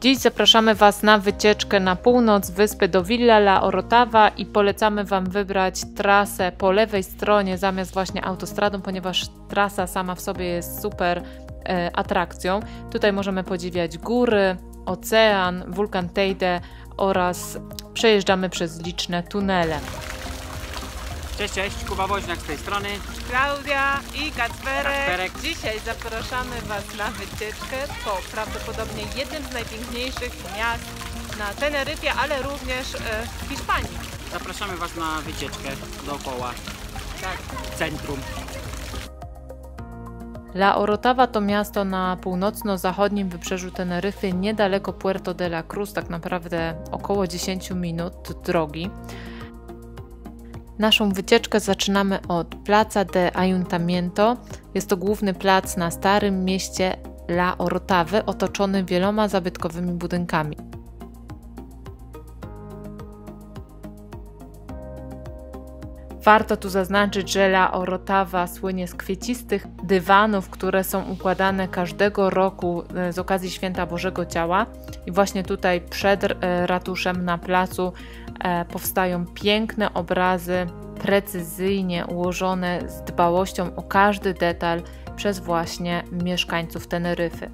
Dziś zapraszamy Was na wycieczkę na północ wyspy do Villa La Orotava i polecamy Wam wybrać trasę po lewej stronie zamiast właśnie autostradą, ponieważ trasa sama w sobie jest super e, atrakcją. Tutaj możemy podziwiać góry, ocean, wulkan Teide oraz przejeżdżamy przez liczne tunele. Cześć, cześć, Kuba Woźniak z tej strony. Klaudia i Kacperek. Kacperek. Dzisiaj zapraszamy Was na wycieczkę po prawdopodobnie jednym z najpiękniejszych miast na Teneryfie, ale również e, w Hiszpanii. Zapraszamy Was na wycieczkę dookoła Tak. centrum. La Orotava to miasto na północno-zachodnim wybrzeżu Teneryfy, niedaleko Puerto de la Cruz, tak naprawdę około 10 minut drogi. Naszą wycieczkę zaczynamy od Plaza de Ayuntamiento. Jest to główny plac na starym mieście La Orotava, otoczony wieloma zabytkowymi budynkami. Warto tu zaznaczyć, że La Orotava słynie z kwiecistych dywanów, które są układane każdego roku e, z okazji Święta Bożego Ciała. I właśnie tutaj przed e, ratuszem na placu powstają piękne obrazy, precyzyjnie ułożone z dbałością o każdy detal przez właśnie mieszkańców Teneryfy.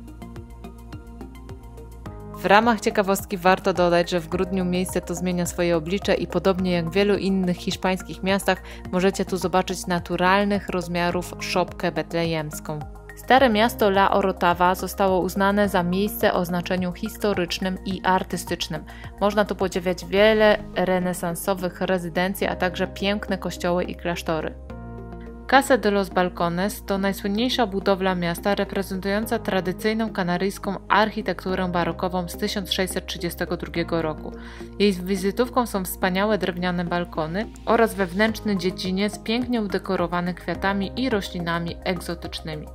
W ramach ciekawostki warto dodać, że w grudniu miejsce to zmienia swoje oblicze i podobnie jak w wielu innych hiszpańskich miastach możecie tu zobaczyć naturalnych rozmiarów szopkę betlejemską. Stare miasto La Orotava zostało uznane za miejsce o znaczeniu historycznym i artystycznym. Można tu podziwiać wiele renesansowych rezydencji, a także piękne kościoły i klasztory. Casa de los Balcones to najsłynniejsza budowla miasta reprezentująca tradycyjną kanaryjską architekturę barokową z 1632 roku. Jej wizytówką są wspaniałe drewniane balkony oraz wewnętrzny dziedziniec pięknie udekorowany kwiatami i roślinami egzotycznymi.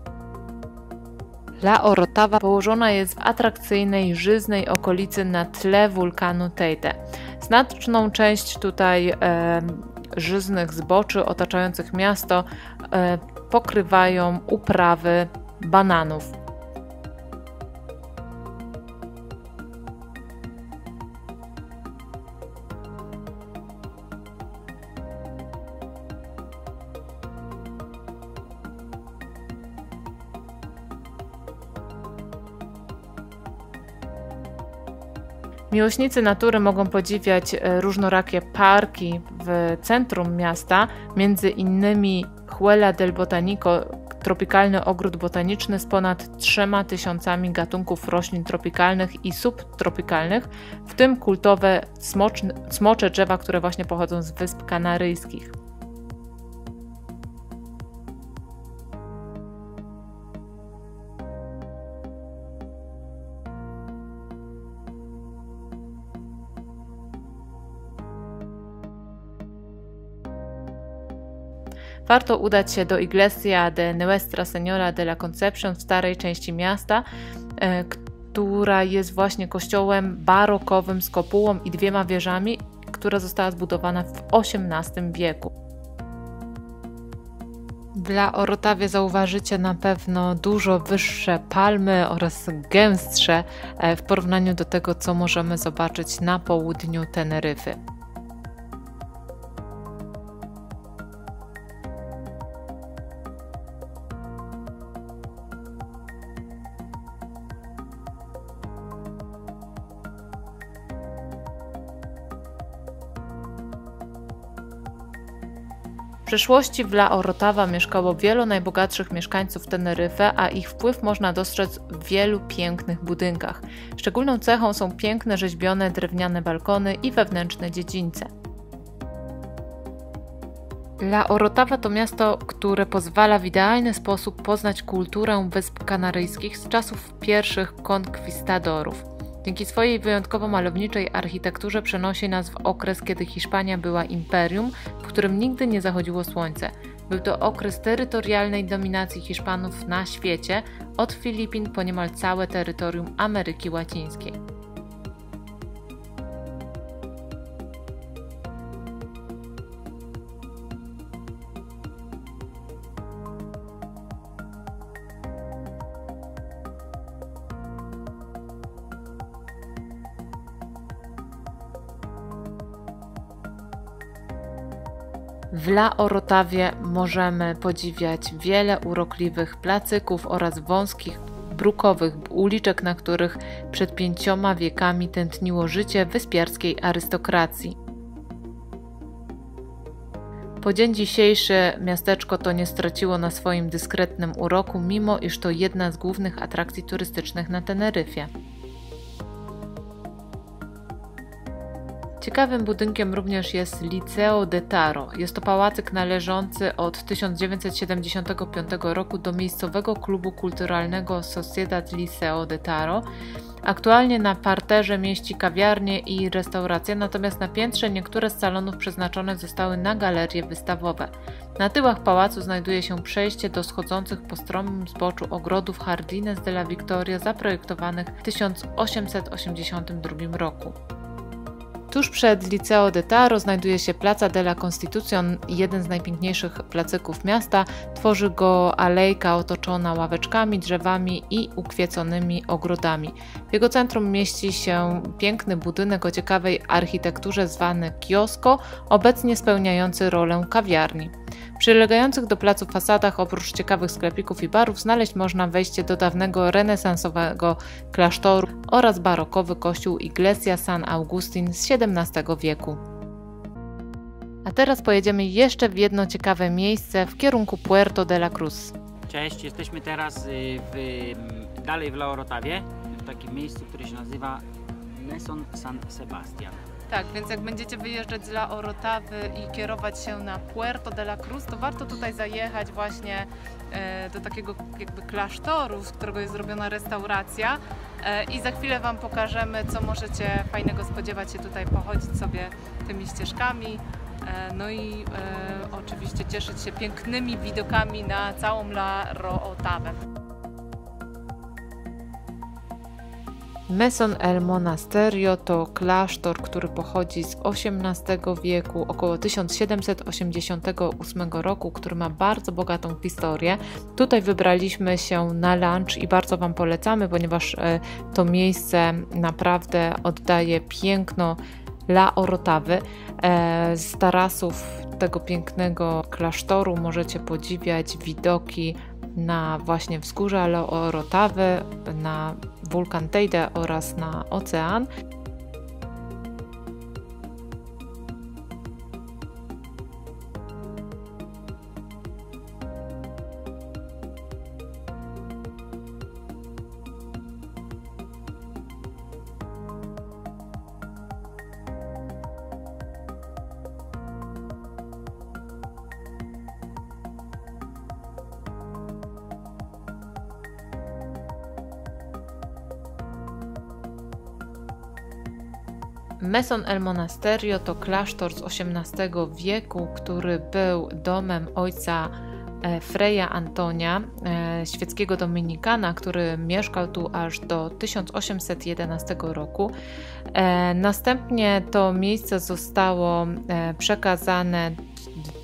La Orotava położona jest w atrakcyjnej, żyznej okolicy na tle wulkanu Teide. Znaczną część tutaj e, żyznych zboczy otaczających miasto e, pokrywają uprawy bananów. Miłośnicy natury mogą podziwiać e, różnorakie parki w centrum miasta, między innymi Huela del Botanico, tropikalny ogród botaniczny z ponad trzema tysiącami gatunków roślin tropikalnych i subtropikalnych, w tym kultowe smocze drzewa, które właśnie pochodzą z Wysp Kanaryjskich. Warto udać się do Iglesia de Nuestra Señora de la Concepción w starej części miasta, e, która jest właśnie kościołem barokowym z kopułą i dwiema wieżami, która została zbudowana w XVIII wieku. Dla Orotawie zauważycie na pewno dużo wyższe palmy oraz gęstsze e, w porównaniu do tego, co możemy zobaczyć na południu Teneryfy. Przeszłości w La Orotava mieszkało wielu najbogatszych mieszkańców Teneryfy, a ich wpływ można dostrzec w wielu pięknych budynkach. Szczególną cechą są piękne rzeźbione drewniane balkony i wewnętrzne dziedzińce. La Orotava to miasto, które pozwala w idealny sposób poznać kulturę Wysp Kanaryjskich z czasów pierwszych konkwistadorów. Dzięki swojej wyjątkowo malowniczej architekturze przenosi nas w okres, kiedy Hiszpania była imperium, w którym nigdy nie zachodziło słońce. Był to okres terytorialnej dominacji Hiszpanów na świecie, od Filipin po niemal całe terytorium Ameryki Łacińskiej. W La Orotawie możemy podziwiać wiele urokliwych placyków oraz wąskich brukowych uliczek, na których przed pięcioma wiekami tętniło życie wyspiarskiej arystokracji. Po dzień dzisiejszy miasteczko to nie straciło na swoim dyskretnym uroku, mimo iż to jedna z głównych atrakcji turystycznych na Teneryfie. Ciekawym budynkiem również jest Liceo de Taro. Jest to pałacyk należący od 1975 roku do miejscowego klubu kulturalnego Sociedad Liceo de Taro. Aktualnie na parterze mieści kawiarnię i restaurację, natomiast na piętrze niektóre z salonów przeznaczone zostały na galerie wystawowe. Na tyłach pałacu znajduje się przejście do schodzących po stromym zboczu ogrodów Jardines de la Victoria zaprojektowanych w 1882 roku. Tuż przed Liceo de Taro znajduje się Plaza de la Constitución, jeden z najpiękniejszych placyków miasta. Tworzy go alejka otoczona ławeczkami, drzewami i ukwieconymi ogrodami. W jego centrum mieści się piękny budynek o ciekawej architekturze zwany kiosko, obecnie spełniający rolę kawiarni przylegających do placu fasadach oprócz ciekawych sklepików i barów znaleźć można wejście do dawnego renesansowego klasztoru oraz barokowy kościół Iglesia San Augustin z XVII wieku. A teraz pojedziemy jeszcze w jedno ciekawe miejsce w kierunku Puerto de la Cruz. Cześć, jesteśmy teraz y, w, dalej w Laorotawie, w takim miejscu, które się nazywa Meson San Sebastian. Tak, więc jak będziecie wyjeżdżać z La Orotawy i kierować się na Puerto de la Cruz, to warto tutaj zajechać właśnie e, do takiego jakby klasztoru, z którego jest zrobiona restauracja e, i za chwilę Wam pokażemy, co możecie fajnego spodziewać się tutaj, pochodzić sobie tymi ścieżkami, e, no i oczywiście cieszyć się pięknymi widokami na całą La Orotawę. Meson el Monasterio to klasztor, który pochodzi z XVIII wieku, około 1788 roku, który ma bardzo bogatą historię. Tutaj wybraliśmy się na lunch i bardzo Wam polecamy, ponieważ e, to miejsce naprawdę oddaje piękno La Orotawy. E, z tarasów tego pięknego klasztoru możecie podziwiać widoki na właśnie wzgórza La Orotawy, na wulkan Teide oraz na ocean. Meson el Monasterio to klasztor z XVIII wieku, który był domem ojca e, Freja Antonia, e, świeckiego dominikana, który mieszkał tu aż do 1811 roku. E, następnie to miejsce zostało przekazane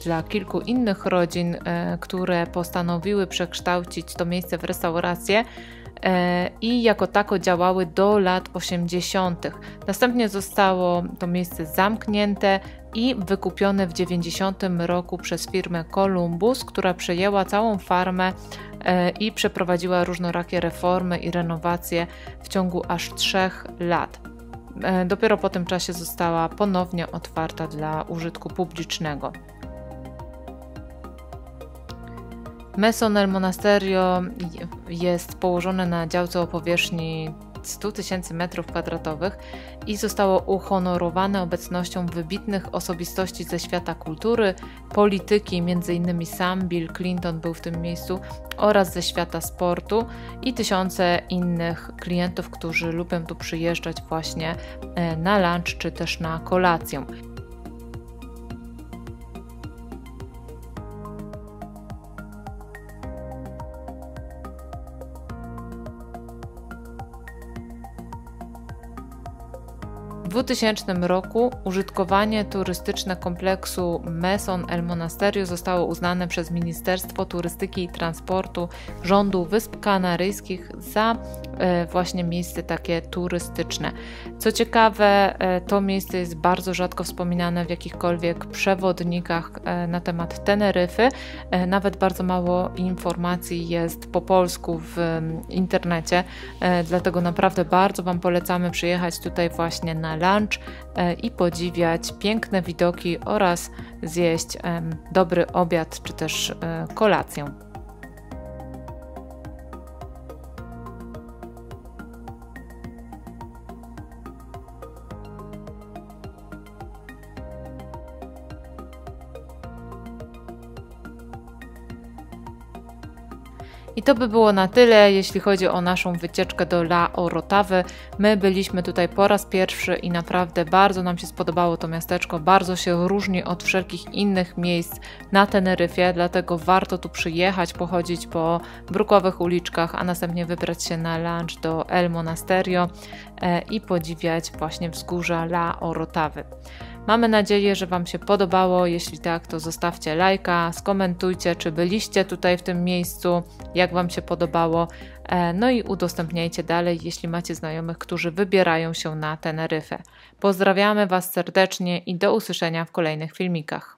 dla kilku innych rodzin, które postanowiły przekształcić to miejsce w restaurację i jako tako działały do lat 80. Następnie zostało to miejsce zamknięte i wykupione w 90 roku przez firmę Columbus, która przejęła całą farmę e, i przeprowadziła różnorakie reformy i renowacje w ciągu aż trzech lat. E, dopiero po tym czasie została ponownie otwarta dla użytku publicznego. Mesonel Monasterio jest położone na działce o powierzchni 100 tysięcy metrów kwadratowych i zostało uhonorowane obecnością wybitnych osobistości ze świata kultury, polityki, m.in. sam Bill Clinton był w tym miejscu, oraz ze świata sportu i tysiące innych klientów, którzy lubią tu przyjeżdżać właśnie e, na lunch czy też na kolację. 2000 roku użytkowanie turystyczne kompleksu Maison El Monasterio zostało uznane przez Ministerstwo Turystyki i Transportu rządu Wysp Kanaryjskich za e, właśnie miejsce takie turystyczne. Co ciekawe, e, to miejsce jest bardzo rzadko wspominane w jakichkolwiek przewodnikach e, na temat Teneryfy. Nawet bardzo mało informacji jest po polsku w internecie, dlatego naprawdę bardzo Wam polecamy przyjechać tutaj właśnie na lunch e, i podziwiać piękne widoki oraz zjeść dobry obiad czy też e, kolację. I to by było na tyle, jeśli chodzi o naszą wycieczkę do La Orotawy. My byliśmy tutaj po raz pierwszy i naprawdę bardzo nam się spodobało to miasteczko. Bardzo się różni od wszelkich innych miejsc na Teneryfie, dlatego warto tu przyjechać, pochodzić po brukowych uliczkach, a następnie wybrać się na lunch do El Monasterio e, i podziwiać właśnie wzgórza La Orotawy. Mamy nadzieję, że Wam się podobało. Jeśli tak, to zostawcie lajka, skomentujcie, czy byliście tutaj w tym miejscu, jak Wam się podobało. E, no i udostępniajcie dalej, jeśli macie znajomych, którzy wybierają się na Teneryfę. Pozdrawiamy Was serdecznie i do usłyszenia w kolejnych filmikach.